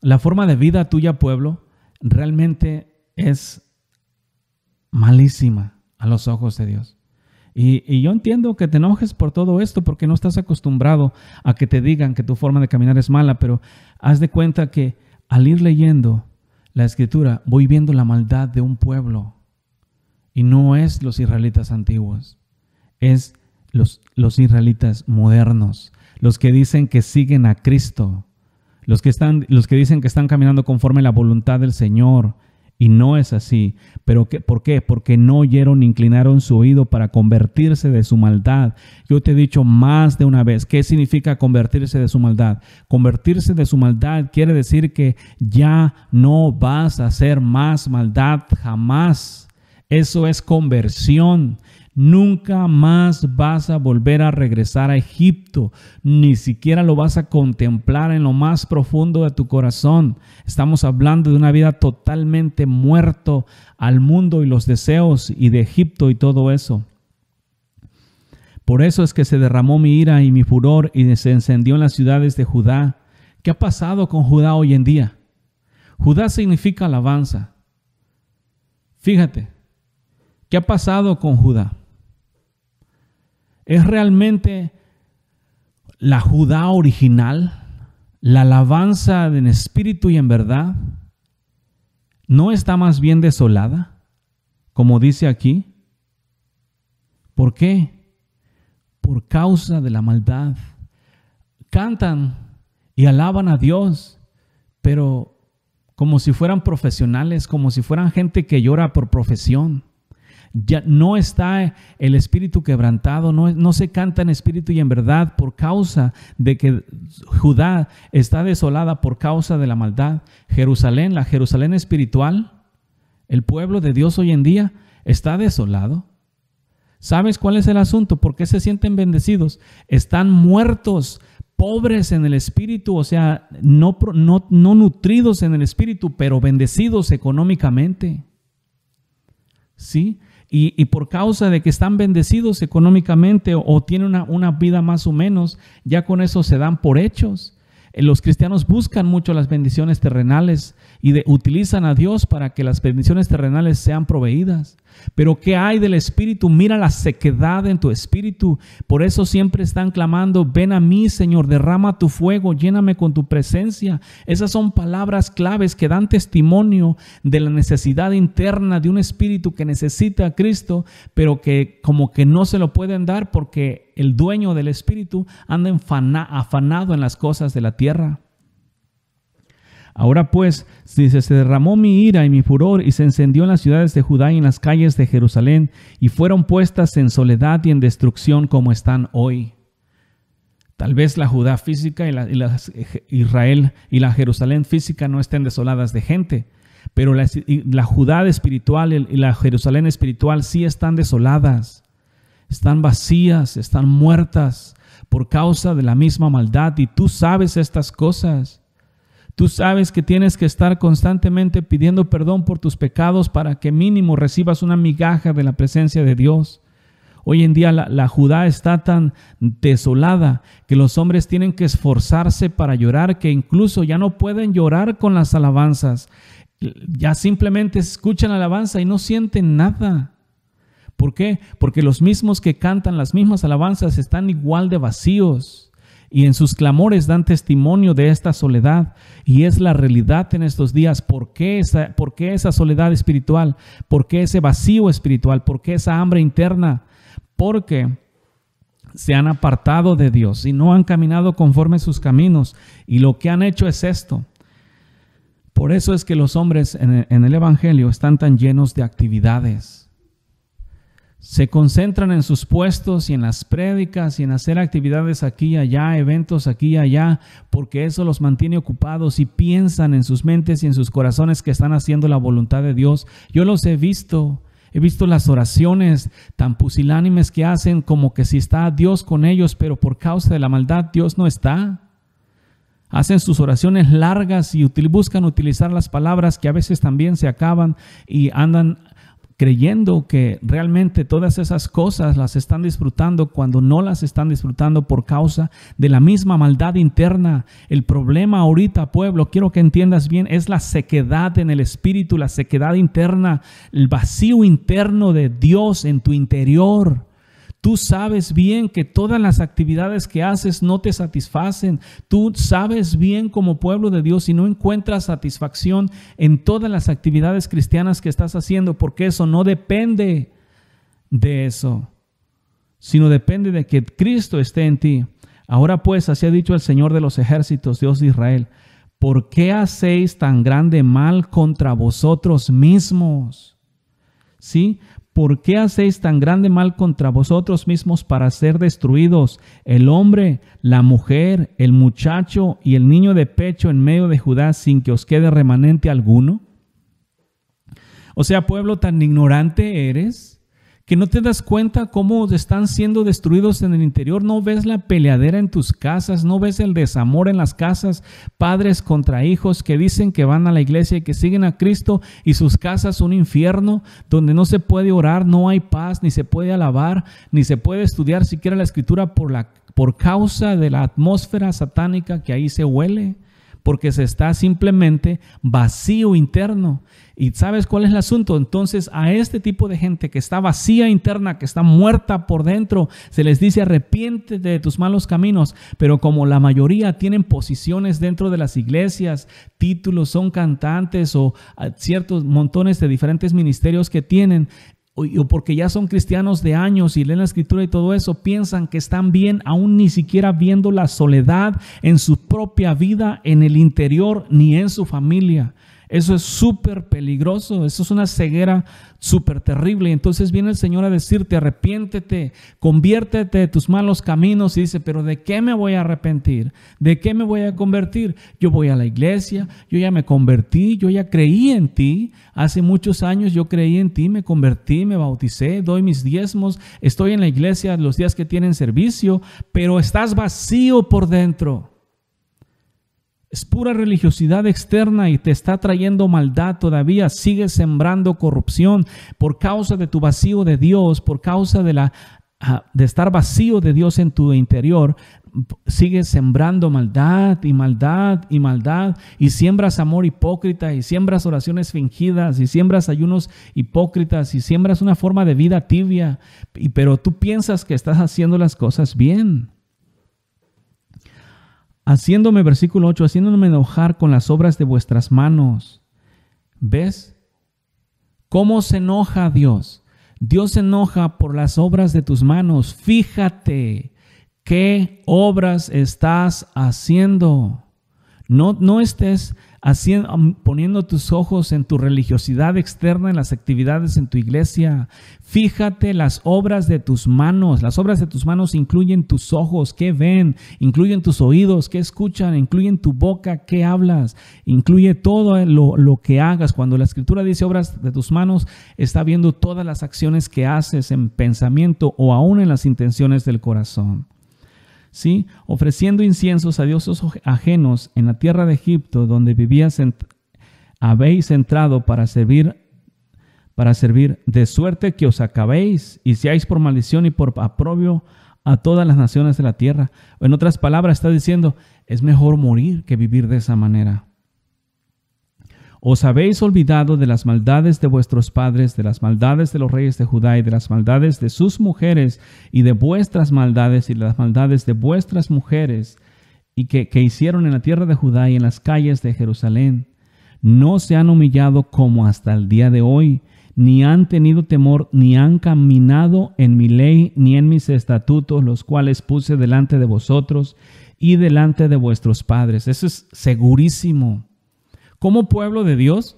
La forma de vida tuya, pueblo, realmente es malísima a los ojos de Dios. Y, yo entiendo que te enojes por todo esto porque no estás acostumbrado a que te digan que tu forma de caminar es mala, pero haz de cuenta que al ir leyendo la escritura voy viendo la maldad de un pueblo. Y no es los israelitas antiguos, es los, los israelitas modernos, los que dicen que siguen a Cristo, los que, están, los que dicen que están caminando conforme a la voluntad del Señor, y no es así. ¿Pero qué, por qué? Porque no oyeron inclinaron su oído para convertirse de su maldad. Yo te he dicho más de una vez, ¿qué significa convertirse de su maldad? Convertirse de su maldad quiere decir que ya no vas a hacer más maldad jamás. Eso es conversión. Nunca más vas a volver a regresar a Egipto, ni siquiera lo vas a contemplar en lo más profundo de tu corazón. Estamos hablando de una vida totalmente muerto al mundo y los deseos y de Egipto y todo eso. Por eso es que se derramó mi ira y mi furor y se encendió en las ciudades de Judá. ¿Qué ha pasado con Judá hoy en día? Judá significa alabanza. Fíjate, ¿qué ha pasado con Judá? ¿Es realmente la Judá original? ¿La alabanza en espíritu y en verdad? ¿No está más bien desolada? Como dice aquí. ¿Por qué? Por causa de la maldad. Cantan y alaban a Dios, pero como si fueran profesionales, como si fueran gente que llora por profesión ya no está el espíritu quebrantado, no, se canta en espíritu y en verdad por causa de que Judá está desolada por causa de la maldad. Jerusalén, la Jerusalén espiritual, el pueblo de Dios hoy en día está desolado. ¿Sabes cuál es el asunto? ¿Por qué se sienten bendecidos? Están muertos, pobres en el espíritu, o sea, no, no nutridos en el espíritu, pero bendecidos económicamente. ¿Sí? Y, por causa de que están bendecidos económicamente o, tienen una, una, vida más o menos, ya con eso se dan por hechos. Eh, los cristianos buscan mucho las bendiciones terrenales y utilizan a Dios para que las bendiciones terrenales sean proveídas. Pero ¿qué hay del espíritu? Mira la sequedad en tu espíritu. Por eso siempre están clamando, ven a mí, Señor, derrama tu fuego, lléname con tu presencia. Esas son palabras claves que dan testimonio de la necesidad interna de un espíritu que necesita a Cristo, pero que como que no se lo pueden dar porque el dueño del espíritu anda afanado en las cosas de la tierra. Ahora pues, dice, se derramó mi ira y mi furor y se encendió en las ciudades de Judá y en las calles de Jerusalén y fueron puestas en soledad y en destrucción como están hoy. Tal vez la Judá física y la, Israel y la Jerusalén física no estén desoladas de gente, pero la Judá espiritual y la Jerusalén espiritual sí están desoladas, están vacías, están muertas por causa de la misma maldad y tú sabes estas cosas. Tú sabes que tienes que estar constantemente pidiendo perdón por tus pecados para que mínimo recibas una migaja de la presencia de Dios. Hoy en día la, Judá está tan desolada que los hombres tienen que esforzarse para llorar, que incluso ya no pueden llorar con las alabanzas. Ya simplemente escuchan la alabanza y no sienten nada. ¿Por qué? Porque los mismos que cantan las mismas alabanzas están igual de vacíos y en sus clamores dan testimonio de esta soledad. Y es la realidad en estos días. ¿Por qué esa, por qué esa soledad espiritual? ¿Por qué ese vacío espiritual? ¿Por qué esa hambre interna? Porque se han apartado de Dios y no han caminado conforme sus caminos. Y lo que han hecho es esto. Por eso es que los hombres en el Evangelio están tan llenos de actividades se concentran en sus puestos y en las prédicas y en hacer actividades aquí y allá, eventos aquí y allá, porque eso los mantiene ocupados y piensan en sus mentes y en sus corazones que están haciendo la voluntad de Dios. Yo los he visto He visto las oraciones tan pusilánimes que hacen como que si está Dios con ellos, pero por causa de la maldad Dios no está. Hacen sus oraciones largas y buscan utilizar las palabras que a veces también se acaban y andan creyendo que realmente todas esas cosas las están disfrutando cuando no las están disfrutando por causa de la misma maldad interna. El problema ahorita, pueblo, quiero que entiendas bien, es la sequedad en el espíritu, la sequedad interna, el vacío interno de Dios en tu interior. Tú sabes bien que todas las actividades que haces no te satisfacen. Tú sabes bien como pueblo de Dios y no encuentras satisfacción en todas las actividades cristianas que estás haciendo, porque eso no depende de eso, sino depende de que Cristo esté en ti. Ahora pues, así ha dicho el Señor de los ejércitos, Dios de Israel, ¿por qué hacéis tan grande mal contra vosotros mismos? ¿Sí? ¿Por qué hacéis tan grande mal contra vosotros mismos para ser destruidos? El hombre, la mujer, el muchacho y el niño de pecho en medio de Judá sin que os quede remanente alguno. O sea, pueblo tan ignorante eres que no te das cuenta cómo están siendo destruidos en el interior, no ves la peleadera en tus casas, no ves el desamor en las casas, padres contra hijos que dicen que van a la iglesia y que siguen a Cristo y sus casas un infierno donde no se puede orar, no hay paz, ni se puede alabar, ni se puede estudiar siquiera la escritura por la por causa de la atmósfera satánica que ahí se huele porque se está simplemente vacío interno. ¿Y sabes cuál es el asunto? Entonces a este tipo de gente que está vacía interna, que está muerta por dentro, se les dice arrepiente de tus malos caminos, pero como la mayoría tienen posiciones dentro de las iglesias, títulos, son cantantes o ah, ciertos montones de diferentes ministerios que tienen, o porque ya son cristianos de años y leen la escritura y todo eso, piensan que están bien, aún ni siquiera viendo la soledad en su propia vida, en el interior, ni en su familia. Eso es súper peligroso, eso es una ceguera súper terrible. Entonces viene el Señor a decirte, arrepiéntete, conviértete de tus malos caminos. Y dice, pero ¿de qué me voy a arrepentir? ¿De qué me voy a convertir? Yo voy a la iglesia, yo ya me convertí, yo ya creí en ti. Hace muchos años yo creí en ti, me convertí, me bauticé, doy mis diezmos, estoy en la iglesia los días que tienen servicio, pero estás vacío por dentro. Es pura religiosidad externa y te está trayendo maldad todavía. Sigues sembrando corrupción por causa de tu vacío de Dios, por causa de, la, ah, de estar vacío de Dios en tu interior. Sigues sembrando maldad y maldad y maldad y siembras amor hipócrita y siembras oraciones fingidas y siembras ayunos hipócritas y siembras una forma de vida tibia. Y, pero tú piensas que estás haciendo las cosas bien haciéndome, versículo 8, haciéndome enojar con las obras de vuestras manos. ¿Ves? ¿Cómo se enoja Dios? Dios se enoja por las obras de tus manos. Fíjate qué obras estás haciendo. No, no estés poniendo tus ojos en tu religiosidad externa, en las actividades en tu iglesia. Fíjate las obras de tus manos. Las obras de tus manos incluyen tus ojos, qué ven, incluyen tus oídos, qué escuchan, incluyen tu boca, qué hablas, incluye todo lo, lo que hagas. Cuando la escritura dice obras de tus manos, está viendo todas las acciones que haces en pensamiento o aún en las intenciones del corazón. ¿Sí? ofreciendo inciensos a dioses ajenos en la tierra de Egipto, donde vivías, habéis entrado para servir para servir, de suerte que os acabéis y seáis por maldición y por aprobio a todas las naciones de la tierra. En otras palabras, está diciendo, es mejor morir que vivir de esa manera. Os habéis olvidado de las maldades de vuestros padres, de las maldades de los reyes de Judá y de las maldades de sus mujeres y de vuestras maldades y de las maldades de vuestras mujeres y que, que hicieron en la tierra de Judá y en las calles de Jerusalén. No se han humillado como hasta el día de hoy, ni han tenido temor, ni han caminado en mi ley, ni en mis estatutos, los cuales puse delante de vosotros y delante de vuestros padres. Eso es segurísimo. Como pueblo de Dios,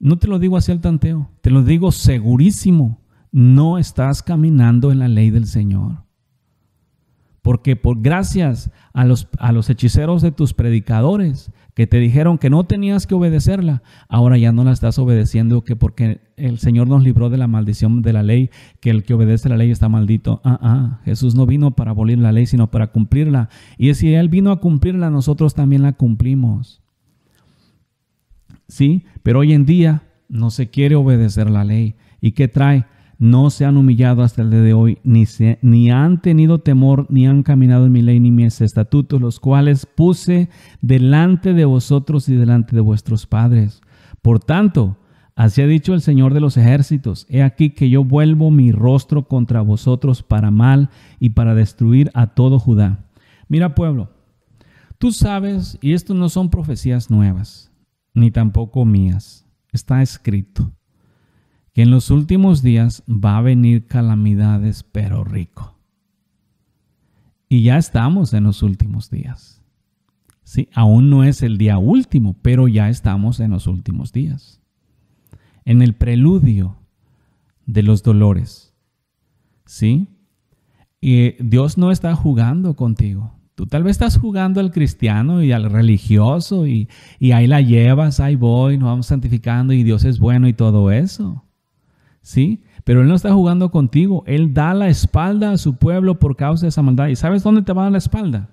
no te lo digo así al tanteo, te lo digo segurísimo, no estás caminando en la ley del Señor. Porque por gracias a los, a los hechiceros de tus predicadores que te dijeron que no tenías que obedecerla, ahora ya no la estás obedeciendo, que porque el Señor nos libró de la maldición de la ley, que el que obedece la ley está maldito. Ah, ah, Jesús no vino para abolir la ley, sino para cumplirla. Y si Él vino a cumplirla, nosotros también la cumplimos. Sí, pero hoy en día no se quiere obedecer la ley. ¿Y qué trae? no se han humillado hasta el día de hoy, ni, se, ni han tenido temor, ni han caminado en mi ley ni mis estatutos, los cuales puse delante de vosotros y delante de vuestros padres. Por tanto, así ha dicho el Señor de los ejércitos, he aquí que yo vuelvo mi rostro contra vosotros para mal y para destruir a todo Judá. Mira pueblo, tú sabes, y esto no son profecías nuevas, ni tampoco mías, está escrito que en los últimos días va a venir calamidades, pero rico. Y ya estamos en los últimos días. Sí, aún no es el día último, pero ya estamos en los últimos días. En el preludio de los dolores. ¿Sí? Y Dios no está jugando contigo. Tú tal vez estás jugando al cristiano y al religioso y, y ahí la llevas, ahí voy, nos vamos santificando y Dios es bueno y todo eso. ¿sí? Pero Él no está jugando contigo. Él da la espalda a su pueblo por causa de esa maldad. ¿Y sabes dónde te va a dar la espalda?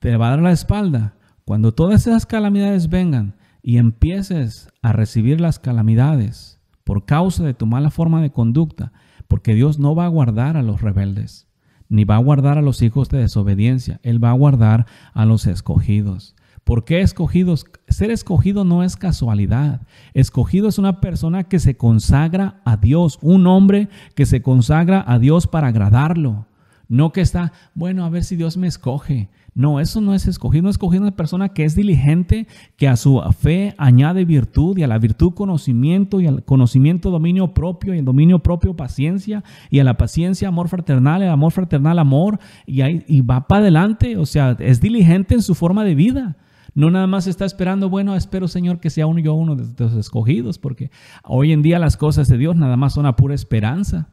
Te va a dar la espalda cuando todas esas calamidades vengan y empieces a recibir las calamidades por causa de tu mala forma de conducta, porque Dios no va a guardar a los rebeldes, ni va a guardar a los hijos de desobediencia, Él va a guardar a los escogidos. ¿Por qué escogidos? Ser escogido no es casualidad. Escogido es una persona que se consagra a Dios, un hombre que se consagra a Dios para agradarlo. No que está, bueno, a ver si Dios me escoge. No, eso no es escogido. No es escogido una persona que es diligente, que a su fe añade virtud y a la virtud conocimiento y al conocimiento dominio propio y el dominio propio paciencia y a la paciencia amor fraternal, el amor fraternal amor y, ahí, y va para adelante. O sea, es diligente en su forma de vida. No nada más está esperando, bueno, espero Señor que sea uno yo uno de los escogidos, porque hoy en día las cosas de Dios nada más son a pura esperanza.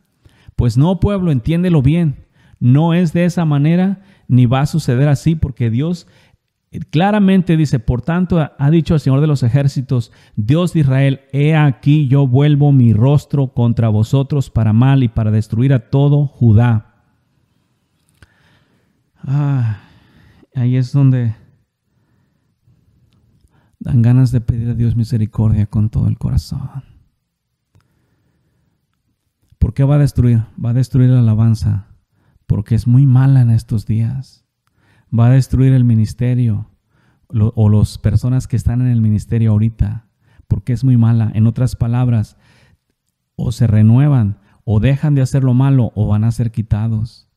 Pues no, pueblo, entiéndelo bien. No es de esa manera ni va a suceder así, porque Dios claramente dice, por tanto, ha dicho el Señor de los ejércitos, Dios de Israel, he aquí yo vuelvo mi rostro contra vosotros para mal y para destruir a todo Judá. Ah, ahí es donde Dan ganas de pedir a Dios misericordia con todo el corazón. ¿Por qué va a destruir? Va a destruir la alabanza porque es muy mala en estos días. Va a destruir el ministerio o las personas que están en el ministerio ahorita porque es muy mala. En otras palabras, o se renuevan o dejan de hacer lo malo o van a ser quitados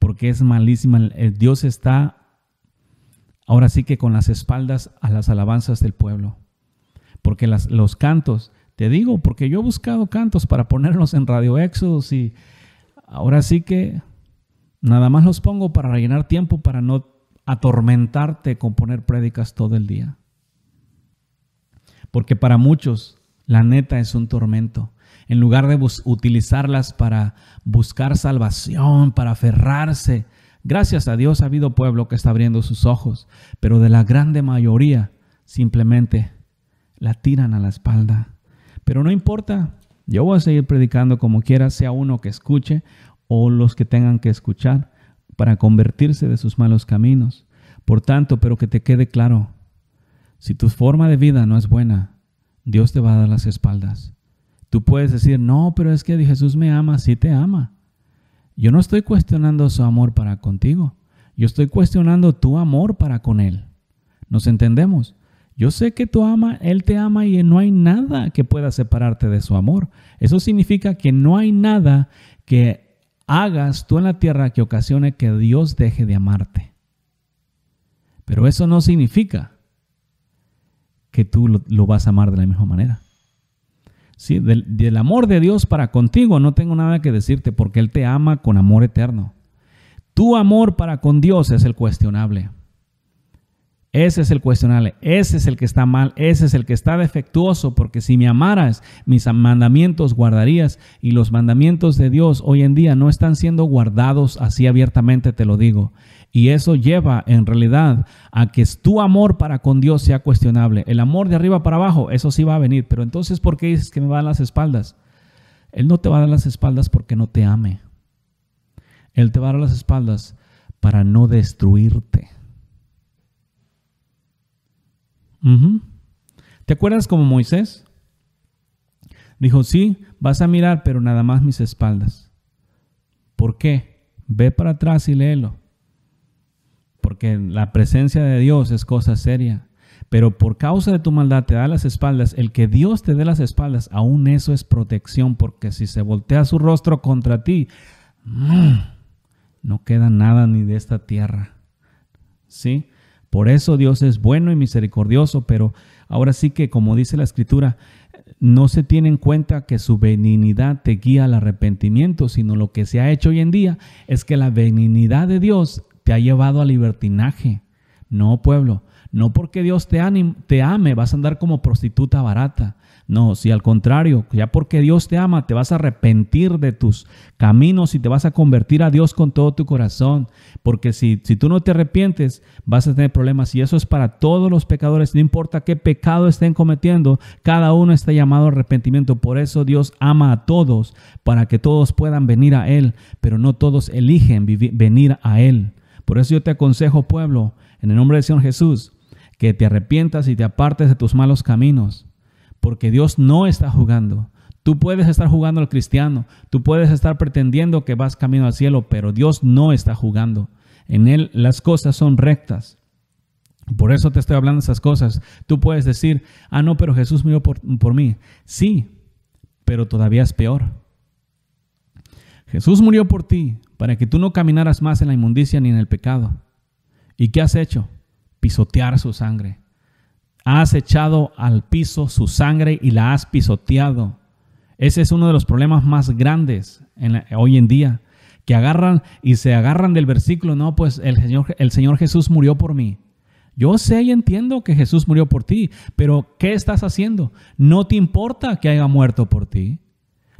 porque es malísima. Dios está ahora sí que con las espaldas a las alabanzas del pueblo. Porque los cantos, te digo, porque yo he buscado cantos para ponerlos en Radio Éxodos y ahora sí que nada más los pongo para rellenar tiempo, para no atormentarte con poner prédicas todo el día. Porque para muchos la neta es un tormento. En lugar de utilizarlas para buscar salvación, para aferrarse Gracias a Dios ha habido pueblo que está abriendo sus ojos, pero de la grande mayoría simplemente la tiran a la espalda. Pero no importa, yo voy a seguir predicando como quiera, sea uno que escuche o los que tengan que escuchar para convertirse de sus malos caminos. Por tanto, pero que te quede claro, si tu forma de vida no es buena, Dios te va a dar las espaldas. Tú puedes decir, no, pero es que Jesús me ama, sí te ama. Yo no estoy cuestionando su amor para contigo. Yo estoy cuestionando tu amor para con Él. ¿Nos entendemos? Yo sé que tú ama, Él te ama y no hay nada que pueda separarte de su amor. Eso significa que no hay nada que hagas tú en la tierra que ocasione que Dios deje de amarte. Pero eso no significa que tú lo, lo vas a amar de la misma manera. ¿sí? Del, amor de Dios para contigo no tengo nada que decirte porque Él te ama con amor eterno. Tu amor para con Dios es el cuestionable. Ese es el cuestionable, ese es el que está mal, ese es el que está defectuoso, porque si me amaras, mis mandamientos guardarías y los mandamientos de Dios hoy en día no están siendo guardados así abiertamente, te lo digo. Y eso lleva en realidad a que tu amor para con Dios sea cuestionable. El amor de arriba para abajo, eso sí va a venir, pero entonces ¿por qué dices que me va a dar las espaldas? Él no te va a dar las espaldas porque no te ame. Él te va a dar las espaldas para no destruirte. ¿Te acuerdas como Moisés? Dijo, sí, vas a mirar, pero nada más mis espaldas. ¿Por qué? Ve para atrás y léelo. Porque la presencia de Dios es cosa seria. Pero por causa de tu maldad te da las espaldas. El que Dios te dé las espaldas, aún eso es protección. Porque si se voltea su rostro contra ti, mm, no queda nada ni de esta tierra. ¿Sí? Por eso Dios es bueno y misericordioso, pero ahora sí que, como dice la Escritura, no se tiene en cuenta que su benignidad te guía al arrepentimiento, sino lo que se ha hecho hoy en día es que la benignidad de Dios te ha llevado al libertinaje. No, pueblo, no porque Dios te, te ame vas a andar como prostituta barata. No, si al contrario, ya porque Dios te ama, te vas a arrepentir de tus caminos y te vas a convertir a Dios con todo tu corazón. Porque si, si tú no te arrepientes, vas a tener problemas. Y eso es para todos los pecadores, no importa qué pecado estén cometiendo, cada uno está llamado a arrepentimiento. Por eso Dios ama a todos, para que todos puedan venir a Él, pero no todos eligen venir a Él. Por eso yo te aconsejo, pueblo, en el nombre del Señor Jesús, que te arrepientas y te apartes de tus malos caminos porque Dios no está jugando. Tú puedes estar jugando al cristiano, tú puedes estar pretendiendo que vas camino al cielo, pero Dios no está jugando. En Él las cosas son rectas. Por eso te estoy hablando de esas cosas. Tú puedes decir, ah, no, pero Jesús murió por, por mí. Sí, pero todavía es peor. Jesús murió por ti para que tú no caminaras más en la inmundicia ni en el pecado. ¿Y qué has hecho? Pisotear su sangre. Has echado al piso su sangre y la has pisoteado. Ese es uno de los problemas más grandes hoy en día, que agarran y se agarran del versículo, no, pues el Señor, el Señor Jesús murió por mí. Yo sé y entiendo que Jesús murió por ti, pero ¿qué estás haciendo? No te importa que haya muerto por ti.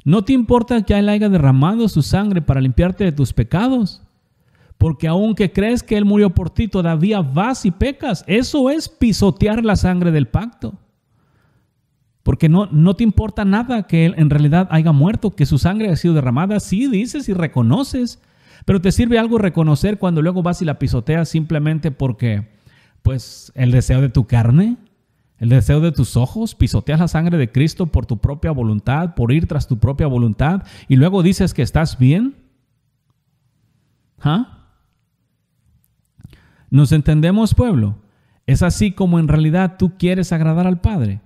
No te importa que Él haya derramado su sangre para limpiarte de tus pecados. Porque aunque crees que Él murió por ti, todavía vas y pecas. Eso es pisotear la sangre del pacto. Porque no, no te importa nada que Él en realidad haya muerto, que su sangre haya sido derramada. Sí, dices y reconoces. Pero te sirve algo reconocer cuando luego vas y la pisoteas simplemente porque, pues, el deseo de tu carne, el deseo de tus ojos, pisoteas la sangre de Cristo por tu propia voluntad, por ir tras tu propia voluntad, y luego dices que estás bien. ¿Ah? ¿Nos entendemos, pueblo? Es así como en realidad tú quieres agradar al Padre.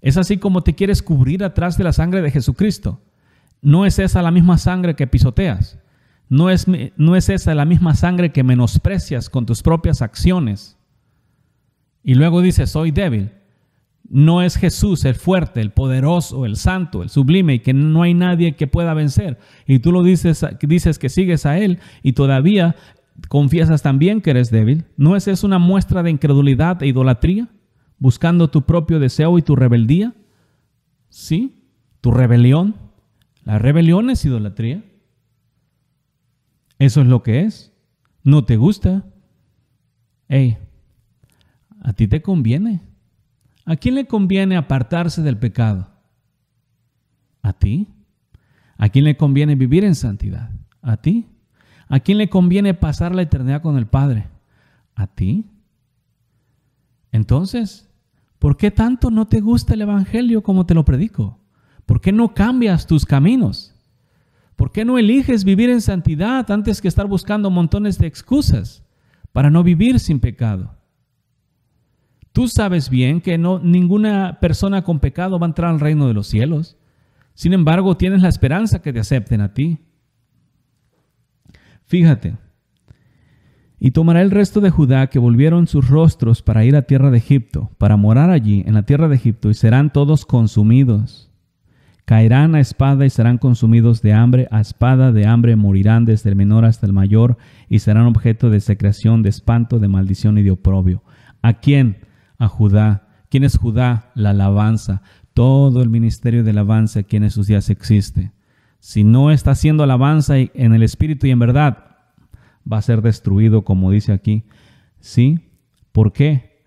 Es así como te quieres cubrir atrás de la sangre de Jesucristo. No es esa la misma sangre que pisoteas. No es, no es esa la misma sangre que menosprecias con tus propias acciones. Y luego dices, soy débil. No es Jesús el fuerte, el poderoso, el santo, el sublime y que no hay nadie que pueda vencer. Y tú lo dices, dices que sigues a Él y todavía ¿Confiesas también que eres débil? ¿No es eso una muestra de incredulidad e idolatría? ¿Buscando tu propio deseo y tu rebeldía? ¿Sí? ¿Tu rebelión? La rebelión es idolatría. Eso es lo que es. ¿No te gusta? Hey, a ti te conviene. ¿A quién le conviene apartarse del pecado? ¿A ti? ¿A quién le conviene vivir en santidad? ¿A ti? ¿A quién le conviene pasar la eternidad con el Padre? ¿A ti? Entonces, ¿por qué tanto no te gusta el Evangelio como te lo predico? ¿Por qué no cambias tus caminos? ¿Por qué no eliges vivir en santidad antes que estar buscando montones de excusas para no vivir sin pecado? Tú sabes bien que no ninguna persona con pecado va a entrar al reino de los cielos. Sin embargo, tienes la esperanza que te acepten a ti. Fíjate, y tomará el resto de Judá que volvieron sus rostros para ir a tierra de Egipto, para morar allí en la tierra de Egipto, y serán todos consumidos. Caerán a espada y serán consumidos de hambre, a espada de hambre morirán desde el menor hasta el mayor, y serán objeto de secreción, de espanto, de maldición y de oprobio. ¿A quién? A Judá. ¿Quién es Judá? La alabanza. Todo el ministerio de alabanza aquí en esos días existe. Si no está haciendo alabanza en el espíritu y en verdad, va a ser destruido, como dice aquí. ¿Sí? ¿Por qué?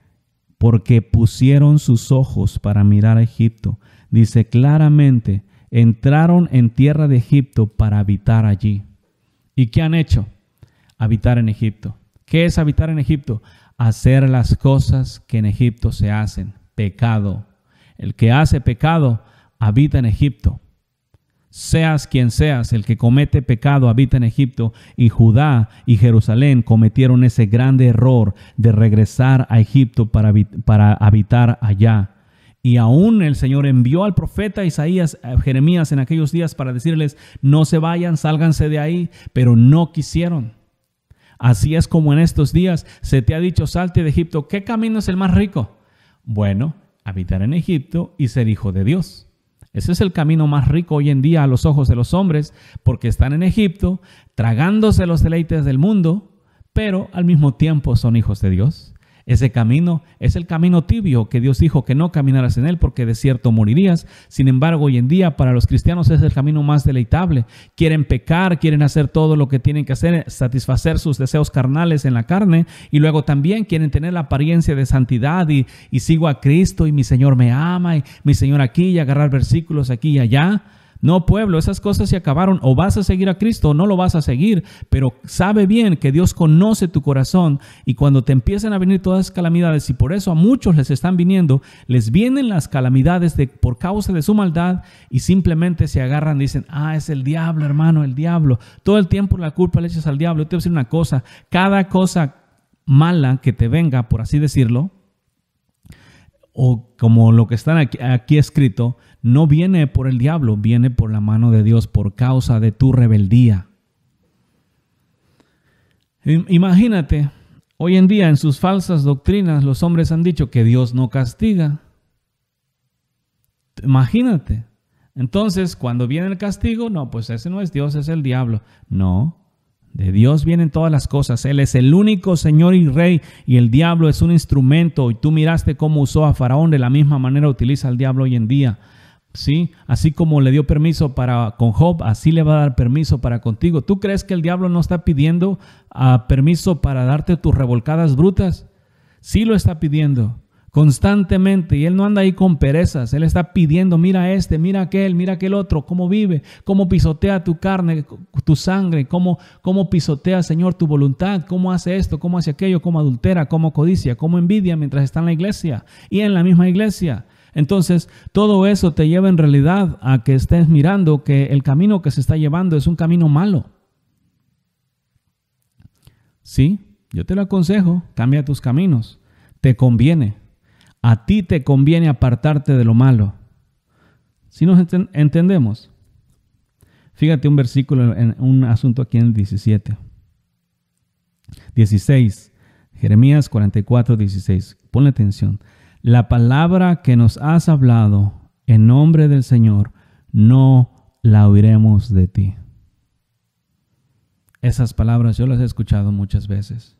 Porque pusieron sus ojos para mirar a Egipto. Dice claramente, entraron en tierra de Egipto para habitar allí. ¿Y qué han hecho? Habitar en Egipto. ¿Qué es habitar en Egipto? Hacer las cosas que en Egipto se hacen. Pecado. El que hace pecado habita en Egipto. Seas quien seas, el que comete pecado habita en Egipto, y Judá y Jerusalén cometieron ese grande error de regresar a Egipto para, para habitar allá. Y aún el Señor envió al profeta Isaías, a Jeremías en aquellos días para decirles, no se vayan, sálganse de ahí, pero no quisieron. Así es como en estos días se te ha dicho, salte de Egipto, ¿qué camino es el más rico? Bueno, habitar en Egipto y ser hijo de Dios. Ese es el camino más rico hoy en día a los ojos de los hombres, porque están en Egipto, tragándose los deleites del mundo, pero al mismo tiempo son hijos de Dios. Ese camino es el camino tibio que Dios dijo que no caminaras en él porque de cierto morirías. Sin embargo, hoy en día para los cristianos es el camino más deleitable. Quieren pecar, quieren hacer todo lo que tienen que hacer, satisfacer sus deseos carnales en la carne y luego también quieren tener la apariencia de santidad y, y sigo a Cristo y mi Señor me ama y mi Señor aquí y agarrar versículos aquí y allá. No, pueblo, esas cosas se acabaron. O vas a seguir a Cristo o no lo vas a seguir. Pero sabe bien que Dios conoce tu corazón y cuando te empiezan a venir todas las calamidades, y por eso a muchos les están viniendo, les vienen las calamidades de, por causa de su maldad y simplemente se agarran y dicen, ah, es el diablo, hermano, el diablo. Todo el tiempo la culpa le echas al diablo. Yo te voy a decir una cosa, cada cosa mala que te venga, por así decirlo, o como lo que está aquí escrito, no viene por el diablo, viene por la mano de Dios por causa de tu rebeldía. Imagínate, hoy en día en sus falsas doctrinas los hombres han dicho que Dios no castiga. Imagínate. Entonces, cuando viene el castigo, no, pues ese no es Dios, es el diablo. No, de Dios vienen todas las cosas. Él es el único Señor y Rey y el diablo es un instrumento. Y tú miraste cómo usó a Faraón, de la misma manera utiliza al diablo hoy en día. ¿Sí? Así como le dio permiso para con Job, así le va a dar permiso para contigo. ¿Tú crees que el diablo no está pidiendo ah, permiso para darte tus revolcadas brutas? Sí lo está pidiendo constantemente y él no anda ahí con perezas, él está pidiendo, mira este, mira aquel, mira aquel otro, cómo vive, cómo pisotea tu carne, tu sangre, cómo, cómo pisotea, Señor, tu voluntad, cómo hace esto, cómo hace aquello, cómo adultera, cómo codicia, cómo envidia mientras está en la iglesia y en la misma iglesia. Entonces, todo eso te lleva en realidad a que estés mirando que el camino que se está llevando es un camino malo. Sí, yo te lo aconsejo, cambia tus caminos. Te conviene. A ti te conviene apartarte de lo malo. Si nos entendemos. Fíjate un versículo en un asunto aquí en el 17. 16. Jeremías 44, 16. Ponle atención la palabra que nos has hablado en nombre del Señor, no la oiremos de ti. Esas palabras yo las he escuchado muchas veces.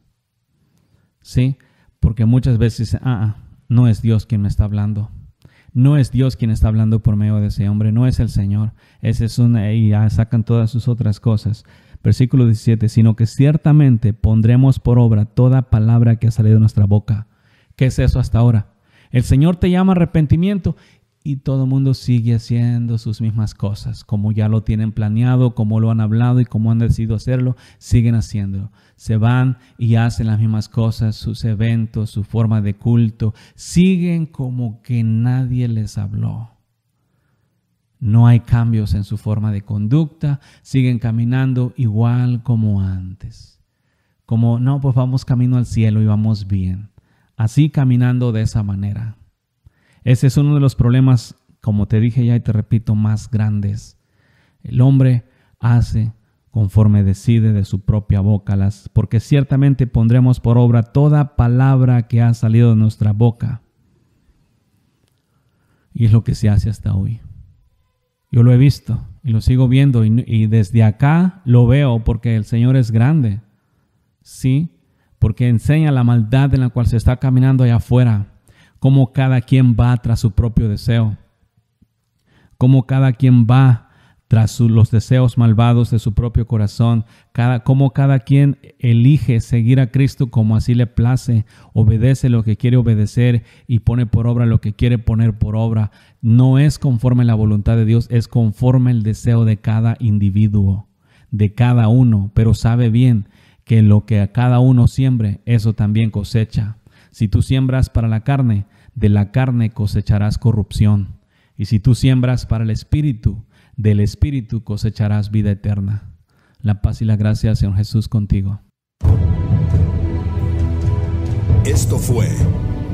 Sí, porque muchas veces, ah, ah, no es Dios quien me está hablando. No es Dios quien está hablando por medio de ese hombre, no es el Señor. Ese es una, y ya sacan todas sus otras cosas. Versículo 17, sino que ciertamente pondremos por obra toda palabra que ha salido de nuestra boca. ¿Qué es eso hasta ahora? El Señor te llama arrepentimiento y todo el mundo sigue haciendo sus mismas cosas, como ya lo tienen planeado, como lo han hablado y como han decidido hacerlo, siguen haciéndolo. Se van y hacen las mismas cosas, sus eventos, su forma de culto, siguen como que nadie les habló. No hay cambios en su forma de conducta, siguen caminando igual como antes. Como, no, pues vamos camino al cielo y vamos bien así caminando de esa manera. Ese es uno de los problemas, como te dije ya y te repito, más grandes. El hombre hace conforme decide de su propia boca, las, porque ciertamente pondremos por obra toda palabra que ha salido de nuestra boca. Y es lo que se hace hasta hoy. Yo lo he visto y lo sigo viendo y, y desde acá lo veo porque el Señor es grande. Sí, porque enseña la maldad en la cual se está caminando allá afuera, cómo cada quien va tras su propio deseo, cómo cada quien va tras los deseos malvados de su propio corazón, cada, como cada quien elige seguir a Cristo como así le place, obedece lo que quiere obedecer y pone por obra lo que quiere poner por obra, no es conforme la voluntad de Dios, es conforme el deseo de cada individuo, de cada uno, pero sabe bien que lo que a cada uno siembre, eso también cosecha. Si tú siembras para la carne, de la carne cosecharás corrupción. Y si tú siembras para el espíritu, del Espíritu cosecharás vida eterna. La paz y la gracia, Señor Jesús, contigo. Esto fue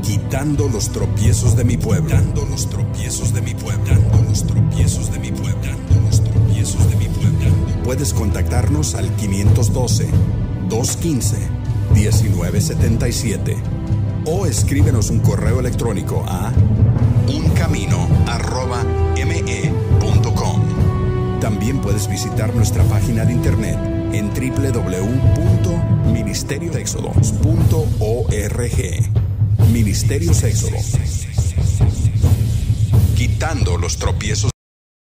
Quitando los tropiezos de mi pueblo. Quitando los tropiezos de mi pueblo. Quitando los tropiezos de mi pueblo. Quitando los tropiezos de mi pueblo. Puedes contactarnos al 512 215 1977 o escríbenos un correo electrónico a uncamino@me.com. También puedes visitar nuestra página de internet en www.ministeriotexodos.org. Ministerios Éxodo. Quitando los tropiezos